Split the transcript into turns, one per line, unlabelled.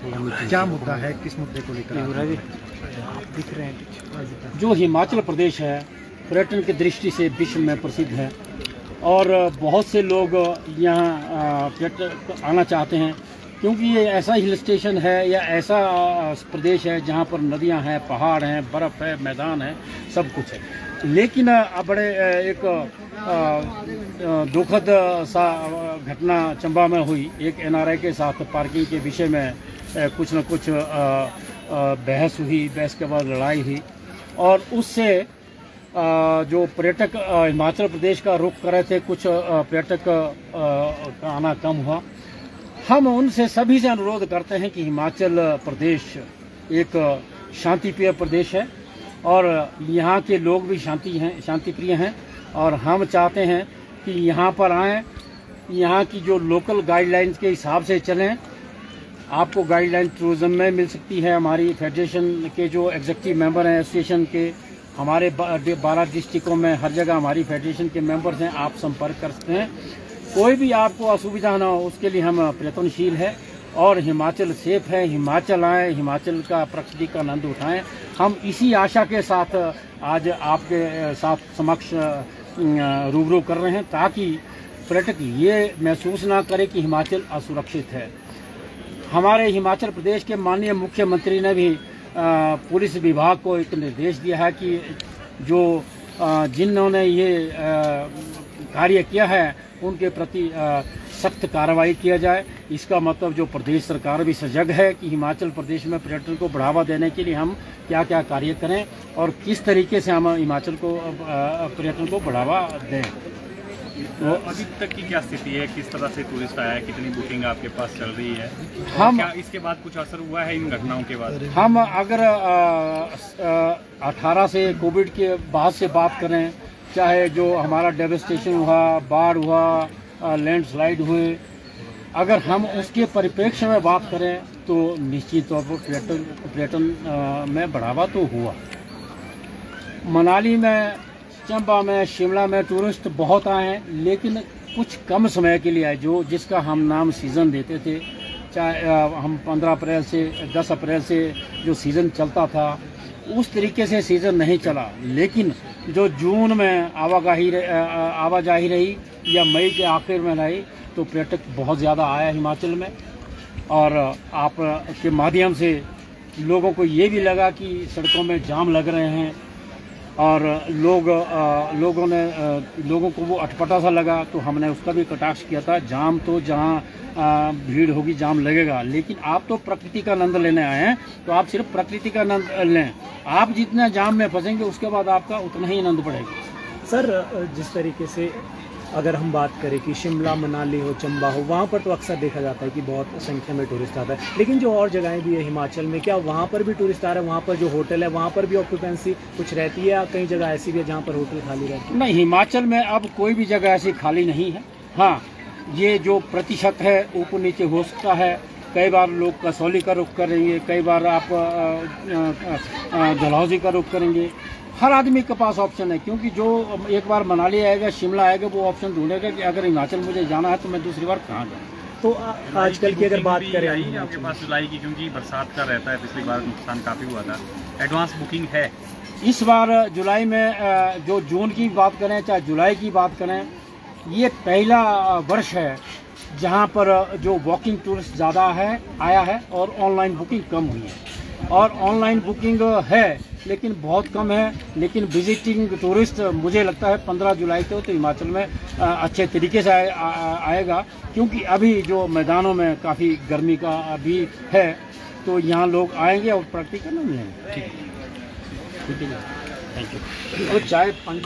क्या मुद्दा है? किस मुद्दे को लेकर
दिख रहे हैं?
जो हिमाचल प्रदेश है पर्यटन की दृष्टि से विश्व में प्रसिद्ध है और बहुत से लोग यहाँ पर्यटक आना चाहते हैं क्योंकि ये ऐसा हिल स्टेशन है या ऐसा प्रदेश है जहाँ पर नदियाँ हैं पहाड़ हैं बर्फ़ है मैदान है सब कुछ है। लेकिन बड़े एक दुखद सा घटना चंबा में हुई। एक एनआरआई के साथ पार्किंग के विषय में कुछ न कुछ बहस हुई, बहस के बाद लड़ाई हुई। और उससे जो पर्यटक हिमाचल प्रदेश का रुख कर रहे थे, कुछ पर्यटक का आना कम हुआ। हम उनसे सभी से अनुरोध करते हैं कि हिमाचल प्रदेश एक शांति प्रिय प्रदेश है और यहाँ के लोग भी शांति हैं शांति प्रिय हैं। और हम चाहते हैं कि यहाँ पर आएँ, यहाँ की जो लोकल गाइडलाइंस के हिसाब से चलें आपको गाइडलाइन टूरिज़्म में मिल सकती है। हमारी फेडरेशन के जो एग्जीक्यूटिव मेंबर हैं एसोसिएशन के, हमारे बारह डिस्ट्रिक्टों में हर जगह हमारी फेडरेशन के मेंबर्स हैं, आप संपर्क कर सकते हैं। कोई भी आपको असुविधा ना हो, उसके लिए हम प्रयत्नशील है और हिमाचल सेफ़ है। हिमाचल आए, हिमाचल का प्रकृति का आनंद उठाएँ। हम इसी आशा के साथ, आज आपके साथ समक्ष रूबरू कर रहे हैं ताकि पर्यटक ये महसूस ना करे कि हिमाचल असुरक्षित है। हमारे हिमाचल प्रदेश के माननीय मुख्यमंत्री ने भी पुलिस विभाग को एक निर्देश दिया है कि जो जिन्होंने ये कार्य किया है, उनके प्रति सख्त कार्रवाई किया जाए। इसका मतलब जो प्रदेश सरकार भी सजग है कि हिमाचल प्रदेश में पर्यटन को बढ़ावा देने के लिए हम क्या क्या कार्य करें और किस तरीके से हम हिमाचल को पर्यटन को बढ़ावा दें।
तो अभी तक की क्या स्थिति है? किस तरह से टूरिस्ट आया है? कितनी बुकिंग आपके पास चल रही है?
हम
क्या इसके बाद कुछ असर हुआ है इन घटनाओं के बाद?
हम अगर अठारह से कोविड के बाद से बात करें चाहे जो हमारा डेवस्टेशन हुआ बाढ़ हुआ लैंडस्लाइड हुए अगर हम उसके परिप्रेक्ष्य में बात करें तो निश्चित तौर पर पर्यटन पर्यटन में बढ़ावा तो हुआ। मनाली में चंबा में, शिमला में टूरिस्ट बहुत आए हैं, लेकिन कुछ कम समय के लिए आए, जो जिसका हम नाम सीज़न देते थे। चाहे हम 15 अप्रैल से 10 अप्रैल से जो सीज़न चलता था, उस तरीके से सीज़न नहीं चला। लेकिन जो जून में आवागाही आवाजाही रही, या मई के आखिर में रही तो पर्यटक बहुत ज़्यादा आया हिमाचल में। और आप के माध्यम से लोगों को ये भी लगा कि सड़कों में जाम लग रहे हैं और लोग आ, लोगों ने आ, लोगों को वो अटपटा सा लगा तो हमने उसका भी कटाक्ष किया था। जाम तो जहाँ भीड़ होगी जाम लगेगा। लेकिन आप तो प्रकृति का आनंद लेने आए हैं तो आप सिर्फ़ प्रकृति का आनंद लें। आप जितना जाम में फंसेंगे उसके बाद आपका उतना ही आनंद पड़ेगा
सर जिस तरीके से अगर हम बात करें कि शिमला, मनाली हो चंबा हो, वहाँ पर तो अक्सर देखा जाता है कि बहुत संख्या में टूरिस्ट आता है। लेकिन जो और जगहें भी है हिमाचल में, क्या वहाँ पर भी टूरिस्ट आ रहे हैं? वहाँ पर जो होटल है, वहाँ पर भी ऑक्यूपेंसी कुछ रहती है या कई जगह ऐसी भी है जहाँ पर होटल खाली रहती है?
नहीं, हिमाचल में अब कोई भी जगह ऐसी खाली नहीं है। हाँ ये जो प्रतिशत है, ऊपर नीचे हो सकता है। कई बार लोग कसौली का रुख करेंगे, कई बार आप डलहौजी का रुख करेंगे। हर आदमी के पास ऑप्शन है क्योंकि जो एक बार मनाली आएगा शिमला आएगा वो ऑप्शन ढूंढेगा कि अगर हिमाचल मुझे जाना है तो मैं दूसरी बार कहाँ जाऊँ।
तो आजकल की अगर बात करें
आपके पास जुलाई की क्योंकि बरसात का रहता है पिछली बार नुकसान काफ़ी हुआ था। एडवांस बुकिंग है।
इस बार जुलाई में जो जून की बात करें चाहे जुलाई की बात करें ये पहला वर्ष है जहाँ पर जो वॉकिंग टूरिस्ट ज़्यादा है आया है और ऑनलाइन बुकिंग कम हुई है। और ऑनलाइन बुकिंग है लेकिन बहुत कम है लेकिन विजिटिंग टूरिस्ट मुझे लगता है 15 जुलाई को तो हिमाचल में अच्छे तरीके से आए, आएगा। क्योंकि अभी जो मैदानों में काफ़ी गर्मी का अभी है तो यहाँ लोग आएँगे और प्रैक्टिकल मिलेंगे ठीक है। ठीक है थैंक यू और चाय पानी